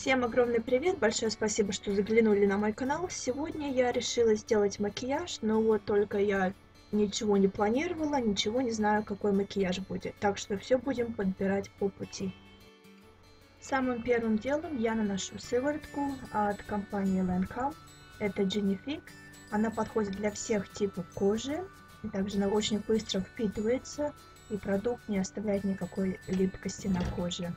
Всем огромный привет, большое спасибо, что заглянули на мой канал. Сегодня я решила сделать макияж, но вот только я ничего не планировала, ничего не знаю, какой макияж будет. Так что все будем подбирать по пути. Самым первым делом я наношу сыворотку от компании Lancome. Это Genifique. Она подходит для всех типов кожи. И также она очень быстро впитывается, и продукт не оставляет никакой липкости на коже.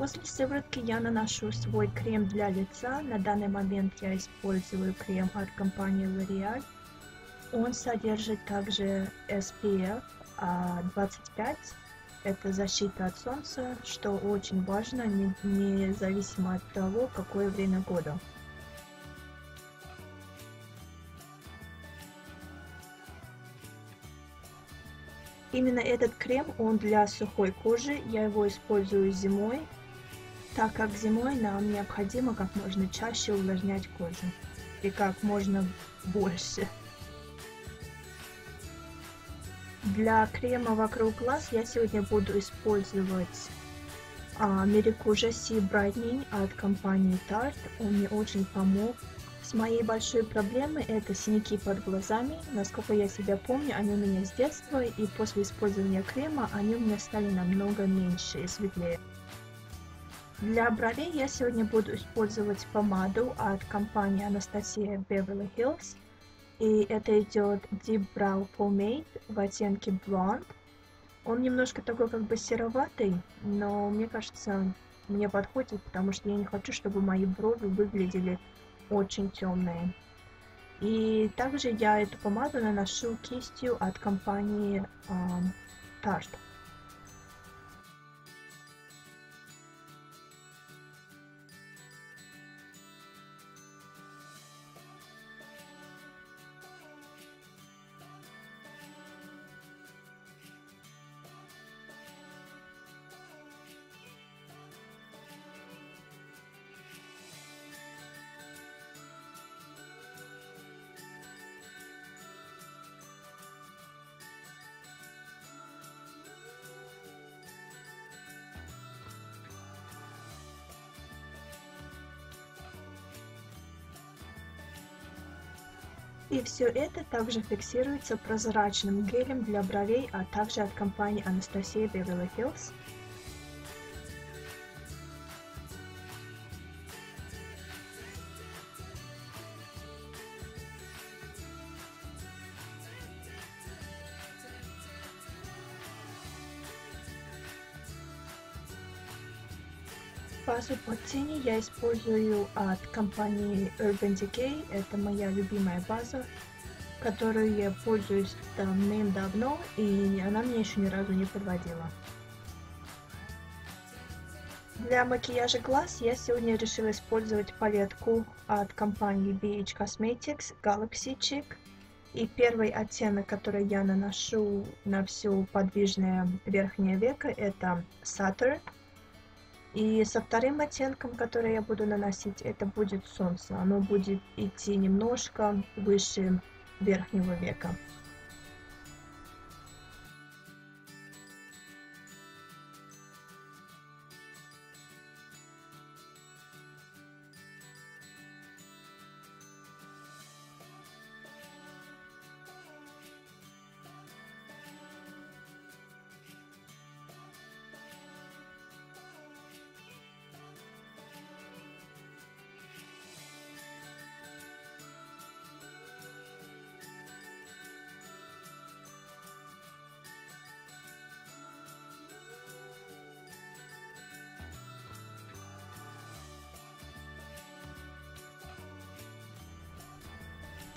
После сыворотки я наношу свой крем для лица. На данный момент я использую крем от компании L'Oreal. Он содержит также SPF 25. А, Это защита от солнца, что очень важно, независимо от того, какое время года. Именно этот крем, он для сухой кожи, я его использую зимой, так как зимой нам необходимо как можно чаще увлажнять кожу и как можно больше. Для крема вокруг глаз я сегодня буду использовать а, Мерикужа Си Brightening от компании Tarte. Он мне очень помог. С моей большой проблемой это синяки под глазами. Насколько я себя помню, они у меня с детства, и после использования крема они у меня стали намного меньше и светлее. Для бровей я сегодня буду использовать помаду от компании Anastasia Beverly Hills. И это идет Deep Brow Pomade в оттенке Blonde. Он немножко такой как бы сероватый, но мне кажется, мне подходит, потому что я не хочу, чтобы мои брови выглядели очень темные. И также я эту помаду наношу кистью от компании э, Tarte. И все это также фиксируется прозрачным гелем для бровей, а также от компании Anastasia Beverly Hills. Базу под тени я использую от компании Urban Decay. Это моя любимая база, которую я пользуюсь давным-давно, и она меня еще ни разу не подводила. Для макияжа глаз я сегодня решила использовать палетку от компании BH Cosmetics Galaxy Chic. И первый оттенок, который я наношу на все подвижное верхнее веко, это Saturn. И со вторым оттенком, который я буду наносить, это будет солнце. Оно будет идти немножко выше верхнего века.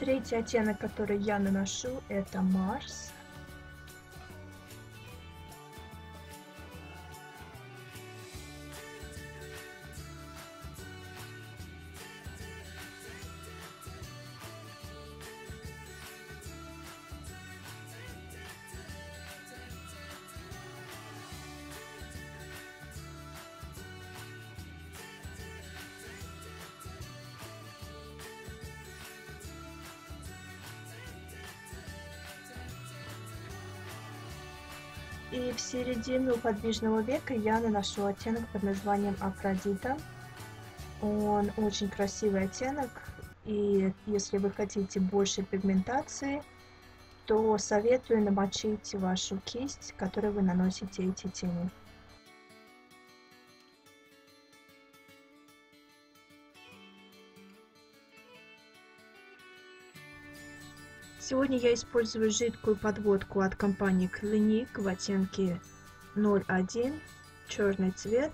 Третий оттенок, который я наношу, это Марс. И в середину подвижного века я наношу оттенок под названием Афродита. Он очень красивый оттенок, и если вы хотите больше пигментации, то советую намочить вашу кисть, которой вы наносите эти тени. Сегодня я использую жидкую подводку от компании Clinique в оттенке 01, черный цвет.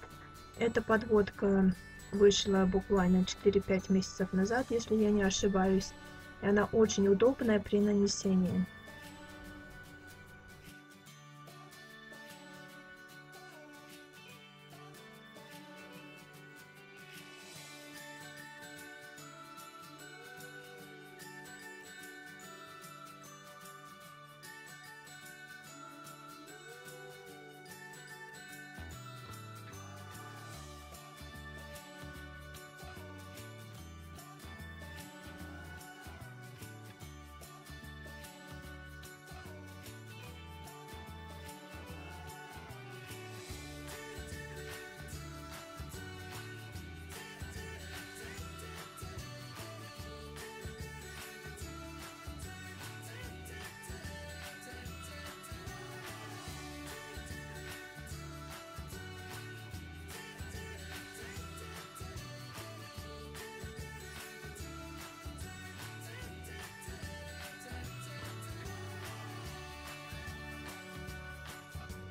Эта подводка вышла буквально 4-5 месяцев назад, если я не ошибаюсь. И она очень удобная при нанесении.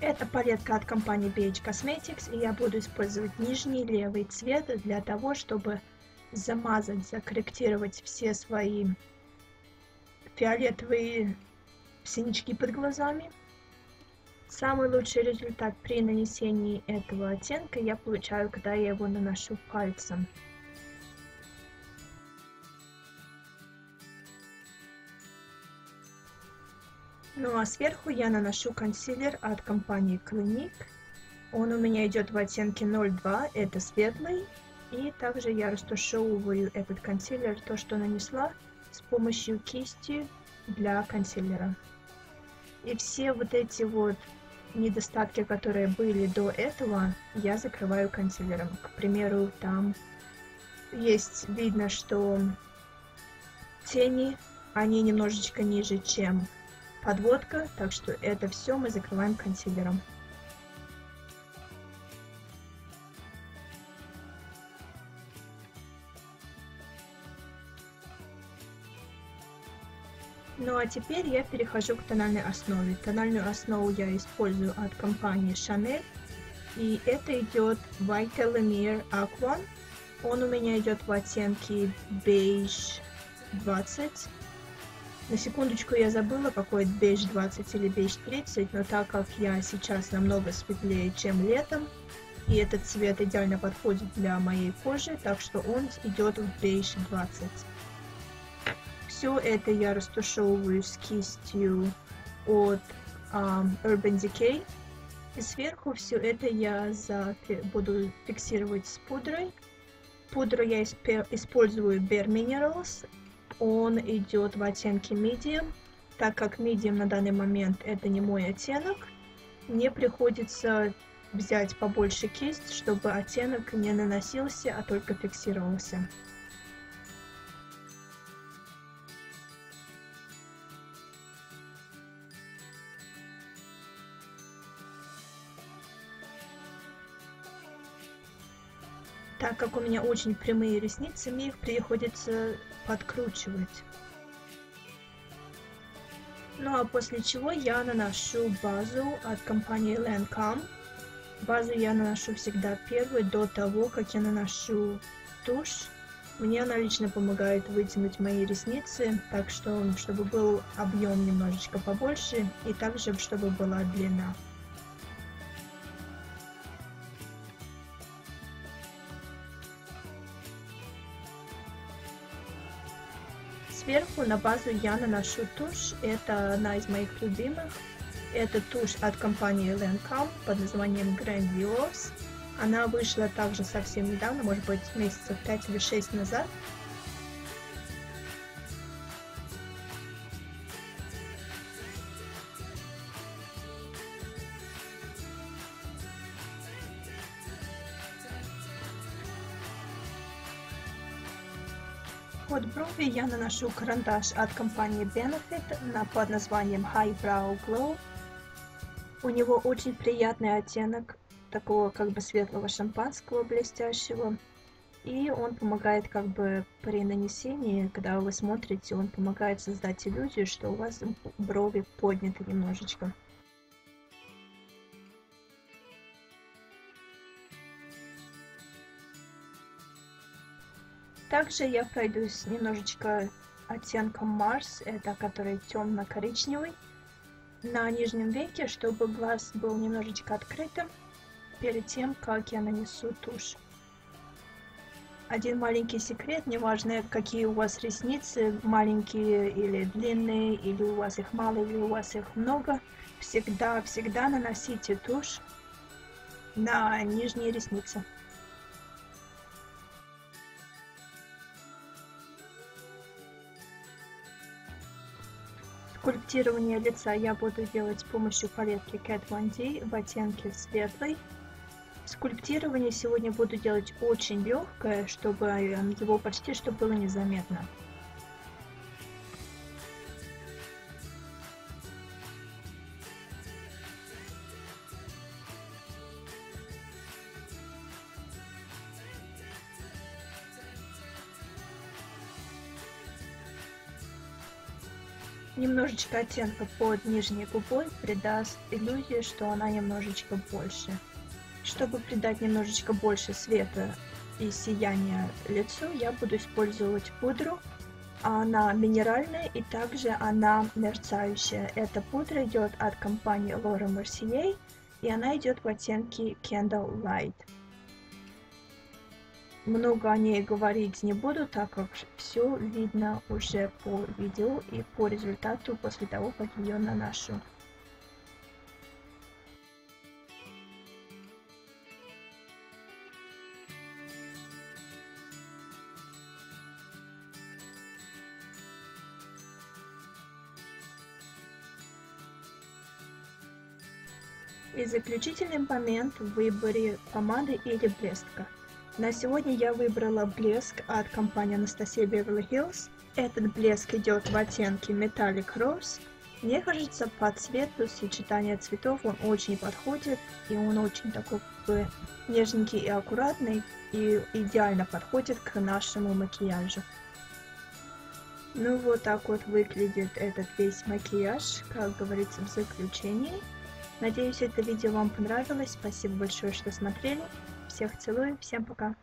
Это палетка от компании BH Cosmetics, и я буду использовать нижний левый цвет для того, чтобы замазать, закорректировать все свои фиолетовые синячки под глазами. Самый лучший результат при нанесении этого оттенка я получаю, когда я его наношу пальцем. Ну а сверху я наношу консилер от компании Clinique. Он у меня идет в оттенке 02, это светлый. И также я растушевываю этот консилер, то что нанесла, с помощью кисти для консилера. И все вот эти вот недостатки, которые были до этого, я закрываю консилером. К примеру, там есть видно, что тени, они немножечко ниже, чем подводка, так что это все мы закрываем консилером. Ну а теперь я перехожу к тональной основе. Тональную основу я использую от компании Chanel. И это идет White Lumiere Aqua. Он у меня идет в оттенке beige 20. На секундочку я забыла, какой беж 20 или беж 30, но так как я сейчас намного светлее, чем летом, и этот цвет идеально подходит для моей кожи, так что он идет в беж 20. Все это я растушевываю с кистью от um, Urban Decay. И сверху все это я за... буду фиксировать с пудрой. Пудру я использую Bare Minerals он идет в оттенке medium. Так как medium на данный момент это не мой оттенок, мне приходится взять побольше кисть, чтобы оттенок не наносился, а только фиксировался. Так как у меня очень прямые ресницы, мне их приходится подкручивать. Ну а после чего я наношу базу от компании Lancome. Базу я наношу всегда первой, до того, как я наношу тушь. Мне она лично помогает вытянуть мои ресницы, так что, чтобы был объем немножечко побольше, и также, чтобы была длина. Сверху на базу я наношу тушь. Это одна из моих любимых. Это тушь от компании Lancome под названием Grandiose. Она вышла также совсем недавно, может быть месяцев 5 или 6 назад. Брови я наношу карандаш от компании Benefit на, под названием High Brow Glow. У него очень приятный оттенок такого как бы светлого шампанского блестящего. И он помогает как бы при нанесении, когда вы смотрите, он помогает создать иллюзию, что у вас брови подняты немножечко. Также я пройдусь немножечко оттенком Mars, это который темно-коричневый, на нижнем веке, чтобы глаз был немножечко открытым перед тем, как я нанесу тушь. Один маленький секрет, неважно какие у вас ресницы, маленькие или длинные, или у вас их мало, или у вас их много, всегда-всегда наносите тушь на нижние ресницы. Скульптирование лица я буду делать с помощью палетки Kat Von D в оттенке светлый. Скульптирование сегодня буду делать очень легкое, чтобы его почти что было незаметно. Немножечко оттенка под нижней губой придаст иллюзию, что она немножечко больше. Чтобы придать немножечко больше света и сияния лицу, я буду использовать пудру. Она минеральная и также она мерцающая. Эта пудра идет от компании Laura Mercier и она идет в оттенке Candle Light. Много о ней говорить не буду, так как все видно уже по видео и по результату после того, как ее наношу. И заключительный момент в выборе помады или блестка. На сегодня я выбрала блеск от компании Anastasia Beverly Hills. Этот блеск идет в оттенке Metallic Rose. Мне кажется, по цвету сочетание цветов он очень подходит, и он очень такой как бы нежненький и аккуратный, и идеально подходит к нашему макияжу. Ну вот так вот выглядит этот весь макияж, как говорится в заключении. Надеюсь, это видео вам понравилось. Спасибо большое, что смотрели. Всех целую, всем пока.